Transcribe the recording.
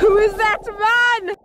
Who is that man?